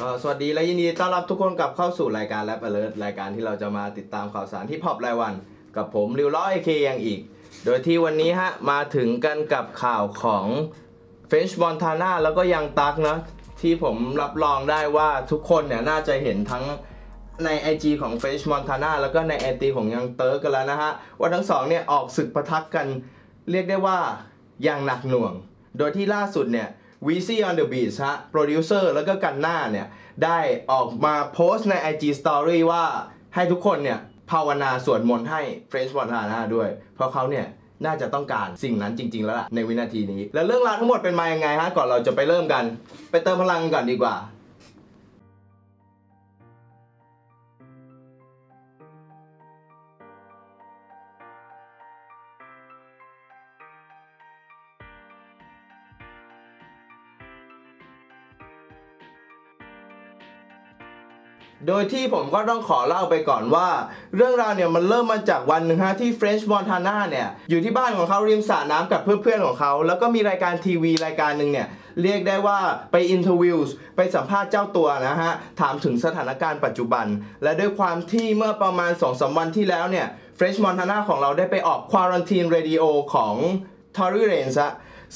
ก็สวัสดีและยินดีต้อนรับทุกคนกลับเข้าสู่รายการแรปเ alert รายการที่เราจะมาติดตามข่าวสารที่พอปรายวัน กับผมริวล้อเอเคยังอีก โดยที่วันนี้ฮะมาถึงกันกับข่าวของเฟนช์บอลทาน่าแล้วก็ยังตักนะที่ผมรับรองได้ว่าทุกคนเนี่ยน่าจะเห็นทั้งใน IG ของเฟ c มอนทาน่าแล้วก็ใน IG ของยังเติร์กกันแล้วนะฮะ ว่าทั้งสองเนี่ยออกศึกประทะกัน เรียกได้ว่าอย่างหนักหน่วง โดยที่ล่าสุดเนี่ย Wheezy on the beat ฮะโปรดิวเซอร์แล้วก็ Gunna เนี่ย ได้ออกมาโพสต์ใน IG Story ว่าให้ทุกคนเนี่ย ภาวนาสวดมนต์ให้ French Montana ด้วย เพราะเขาเนี่ยน่าจะต้องการสิ่งนั้นจริง ๆ แล้วล่ะในวินาทีนี้ แล้วเรื่องราวทั้งหมดเป็นมายังไงฮะก่อนเราจะไปเริ่มกัน ไปเติมพลังกันก่อนดีกว่า โดยที่ผมก็ต้องขอเล่าไปก่อนว่า เรื่องราวเนี่ยมันเริ่มมาจากวันหนึ่งฮะที่ French Montana เนี่ยอยู่ที่บ้านของเขาริมสระน้ำกับเพื่อนๆของเขา แล้วก็มีรายการทีวีรายการหนึ่งเนี่ยเรียกได้ว่าไป interview ไปสัมภาษณ์เจ้าตัวนะฮะ ถามถึงสถานการณ์ปัจจุบัน และด้วยความที่เมื่อประมาณ2อสวันที่แล้วเนี่ย French Montana ของเราได้ไปออก Quarantine Radio ของ Tory Lanez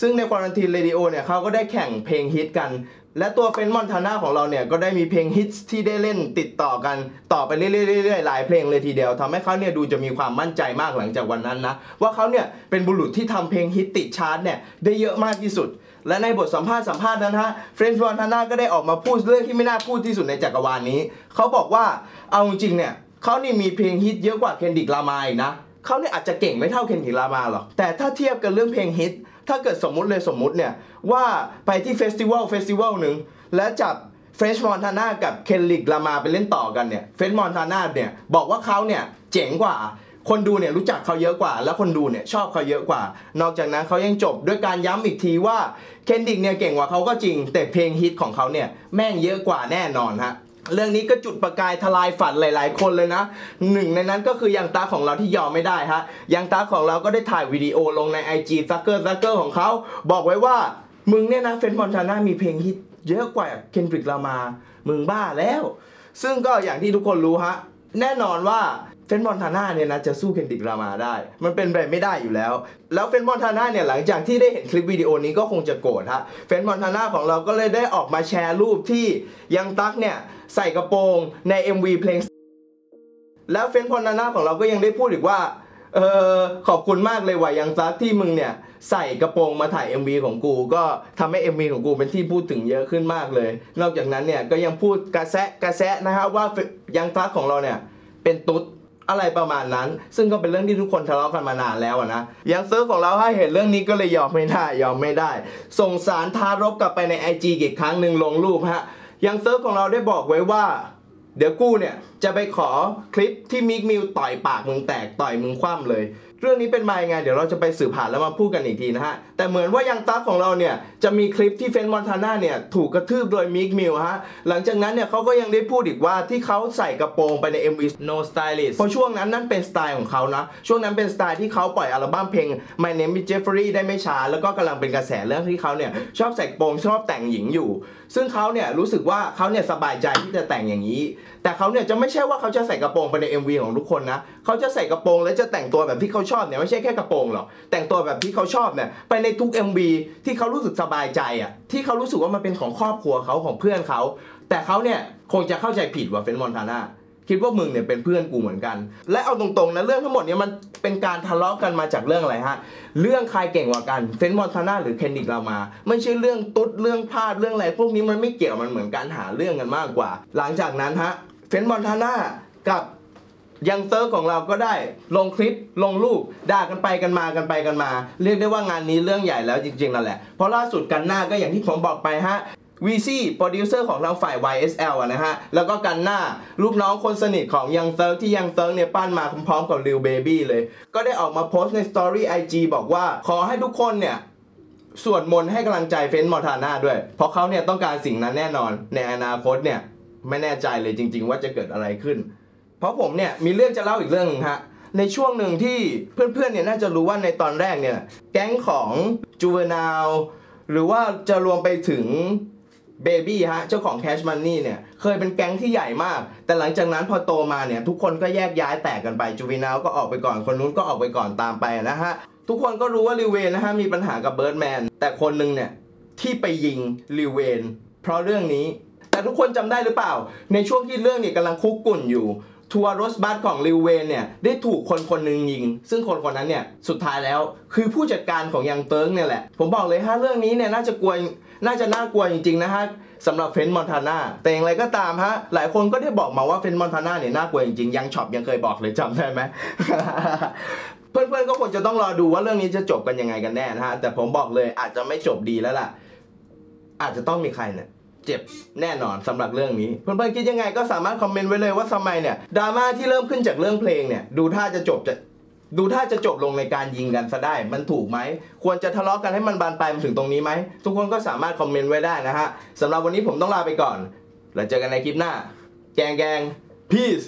ซึ่งใน Quarantine Radio เนี่ยเขาก็ได้แข่งเพลงฮิตกัน และตัว French Montana ของเราเนี่ยก็ได้มีเพลงฮิตที่ได้เล่นติดต่อกันต่อไปเรื่อยๆหลายเพลงเลยทีเดียวทำให้เขาเนี่ยดูจะมีความมั่นใจมากหลังจากวันนั้นนะว่าเขาเนี่ยเป็นบุรุษที่ทำเพลงฮิตติดชาร์ตเนี่ยได้เยอะมากที่สุดและในบทสัมภาษณ์สัมภาษณ์นั้นฮะ French Montana ก็ได้ออกมาพูดเรื่องที่ไม่น่าพูดที่สุดในจักรวาลนี้ เขาบอกว่าเอาจริงๆเนี่ยเขานี่มีเพลงฮิตเยอะกว่า Kendrick Lamar อีกนะ เขาเนี่ยอาจจะเก่งไม่เท่า Kendrick Lamar หรอก แต่ถ้าเทียบกันเรื่องเพลงฮิต ถ้าเกิดสมมุติเลยสมมุติเนี่ย ว่าไปที่ festival festival หนึ่งและจับ French Montana กับ Kendrick Lamar ไปเล่นต่อกันเนี่ย French Montana เนี่ยบอกว่าเขาเนี่ยเจ๋งกว่าคนดูเนี่ยรู้จักเขาเยอะกว่า แล้วคนดูเนี่ยชอบเขาเยอะกว่า นอกจากนั้นเขายังจบด้วยการย้ำอีกทีว่า Kendrick เนี่ยเก่งกว่าเขาก็จริง แต่เพลงฮิตของเขาเนี่ยแม่งเยอะกว่าแน่นอนฮะ เรื่องนี้ก็จุดประกายทลายฝันหลาย ๆ คนเลยนะหนึ่งในนั้นก็คือ Young Thug ของเราที่ยอมไม่ได้ฮะYoung Thug ของเราก็ได้ถ่ายวิดีโอลงใน IG Thugger Thugger ของเขาบอกไว้ว่ามึงเนี่ยนะ French Montana มีเพลงฮิตเยอะกว่า Kendrick Lamar มึงบ้าแล้ว ซึ่งก็อย่างที่ทุกคนรู้ฮะแน่นอนว่า French Montana เนี่ยนะจะสู้ Kendrick Lamar ได้ มันเป็นไปไม่ได้อยู่แล้ว แล้ว French Montana เนี่ยหลังจากที่ได้เห็นคลิปวิดีโอนี้ก็คงจะโกรธฮะ French Montana ของเราก็เลยได้ออกมาแชร์รูปที่ Young Thug เนี่ยใส่กระโปรงใน MV เพลง แล้ว French Montana ของเราก็ยังได้พูดอีกว่า เออขอบคุณมากเลยว่ะ Young Thug ที่มึงเนี่ยใส่กระโปรงมาถ่าย MV ของกู ก็ทำให้ MV ของกูเป็นที่พูดถึงเยอะขึ้นมากเลย นอกจากนั้นเนี่ยก็ยังพูดกระแซะกระแซะนะครับว่า Young Thug ของเราเนี่ยเป็นตุ๊ด อะไรประมาณนั้น ซึ่งก็เป็นเรื่องที่ทุกคนทะเลาะกันมานานแล้วนะ Young Thug ของเราให้เห็นเรื่องนี้ก็เลยยอมไม่ได้ยอมไม่ได้ ส่งสารท้ารบกลับไปใน IG อีกครั้งหนึ่งลงรูปฮะYoung Thug ของเราได้บอกไว้ว่า เดี๋ยวกูเนี่ยจะไปขอคลิปที่ Meek Mill ต่อยปากมึงแตกต่อยมึงคว่ำเลย เรื่องนี้เป็นมายังไงเดี๋ยวเราจะไปสืบหาแล้วมาพูดกันอีกทีนะฮะ แต่เหมือนว่า Young Thug ของเราเนี่ย จะมีคลิปที่ French Montana เนี่ยถูกกระทืบโดย Meek Mill ฮะ หลังจากนั้นเนี่ยเขาก็ยังได้พูดอีกว่าที่เขาใส่กระโปรงไปใน MV No Stylist เพราะช่วงนั้นนั่นเป็นสไตล์ของเขานะ ช่วงนั้นเป็นสไตล์ที่เขาปล่อยอัลบั้มเพลง My Name is Jeffery ได้ไม่ช้าแล้วก็กำลังเป็นกระแสเรื่องที่เขาเนี่ยชอบใส่กระโปรงชอบแต่งหญิงอยู่ ซึ่งเขาเนี่ยรู้สึกว่าเขาเนี่ยสบายใจที่จะแต่งอย่างนี้ แต่เขาเนี่ยจะไม่ใช่ว่าเขาจะใส่กระโปรงไปใน MV ของทุกคนนะเขาจะใส่กระโปรงและจะแต่งตัวแบบที่เขาชอบเนี่ยไม่ใช่แค่กระโปรงหรอกแต่งตัวแบบที่เขาชอบเนี่ยไปในทุก MV ที่เขารู้สึกสบายใจอะที่เขารู้สึกว่ามันเป็นของครอบครัวเขาของเพื่อนเขา แต่เขาเนี่ยคงจะเข้าใจผิดว่าเฟนมอนทาน่าคิดว่ามึงเนี่ยเป็นเพื่อนกูเหมือนกัน และเอาตรงๆนะเรื่องทั้งหมดเนี่ยมันเป็นการทะเลาะกันมาจากเรื่องอะไรฮะ เรื่องใครเก่งกว่ากัน French Montana หรือ Kendrick Lamar ไม่ใช่เรื่องตุ๊ดเรื่องพลาดเรื่องอะไรพวกนี้มันไม่เกี่ยวมันเหมือนการหาเรื่องกันมากกว่า หลังจากนั้นฮะ French Montana กับ Young Thug ของเราก็ได้ลงคลิปลงรูปด่ากันไปกันมากันไปกันมา เรียกได้ว่างานนี้เรื่องใหญ่แล้วจริงๆนั่นแหละ เพราะล่าสุด Gunna ก็อย่างที่ผมบอกไปฮะ Wheezy โปรดิวเซอร์ของทางฝ่าย YSL อะนะฮะ แล้วก็ Gunna ลูกน้องคนสนิทของ Young Thug ที่ Young Thug เนี่ยปั้นมาพร้อมๆกับ Lil Baby เลย ก็ได้ออกมาโพสต์ในสตอรี่ IG บอกว่าขอให้ทุกคนเนี่ยสวดมนต์ให้กำลังใจ French Montana ด้วย เพราะเขาเนี่ยต้องการสิ่งนั้นแน่นอนในอนาคตเนี่ย ไม่แน่ใจเลยจริง ๆ ว่าจะเกิดอะไรขึ้น เพราะผมเนี่ยมีเรื่องจะเล่าอีกเรื่องนึงฮะในช่วงหนึ่งที่เพื่อนๆเนี่ยน่าจะรู้ว่าในตอนแรกเนี่ยแก๊งของ Juvenile หรือว่าจะรวมไปถึง Baby ฮะเจ้าของ Cash Money เนี่ยเคยเป็นแก๊งที่ใหญ่มาก แต่หลังจากนั้นพอโตมาเนี่ยทุกคนก็แยกย้ายแตกกันไป Juvenile ก็ออกไปก่อนคนนู้นก็ออกไปก่อนตามไปนะฮะทุกคนก็รู้ว่า Lil Wayne นะฮะมีปัญหากับ Birdman แต่คนหนึ่งเนี่ยที่ไปยิง Lil Wayne เพราะเรื่องนี้ แต่ทุกคนจำได้หรือเปล่า ในช่วงที่เรื่องเนี่ยกำลังคุกรุ่นอยู่ทัวร์รถบัสของ Lil Wayne เนี่ยได้ถูกคนคนหนึ่งยิง ซึ่งคนคนนั้นเนี่ยสุดท้ายแล้วคือผู้จัดการของ Young Thug เนี่ยแหละ ผมบอกเลยฮะเรื่องนี้เนี่ยน่าจะกลัวน่าจะน่ากลัวจริงๆนะฮะสำหรับ French Montana แต่อย่างไรก็ตามฮะหลายคนก็ได้บอกมาว่า French Montana เนี่ยน่ากลัวจริงๆ Young Thug ยังเคยบอกเลยจำได้ไหมเพื่อนๆก็คงจะต้องรอดูว่าเรื่องนี้จะจบกันยังไงกันแน่นะฮะแต่ผมบอกเลยอาจจะไม่จบดีแล้วล่ะ อาจจะต้องมีใครเนี่ย เจ็บแน่นอนสำหรับเรื่องนี้ เพื่อนๆคิดยังไงก็สามารถคอมเมนต์ไว้เลยว่าทำไมเนี่ยดราม่าที่เริ่มขึ้นจากเรื่องเพลงเนี่ยดูท่าจะจบจะดูท่าจะจบลงในการยิงกันซะได้ มันถูกไหม ควรจะทะเลาะกันให้มันบานปลายมาถึงตรงนี้ไหม ทุกคนก็สามารถคอมเมนต์ไว้ได้นะฮะสำหรับวันนี้ผมต้องลาไปก่อน แล้วเจอกันในคลิปหน้า แกงแกง peace